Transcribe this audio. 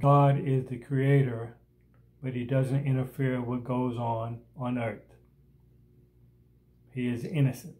God is the creator, but he doesn't interfere with what goes on on earth. He is innocent.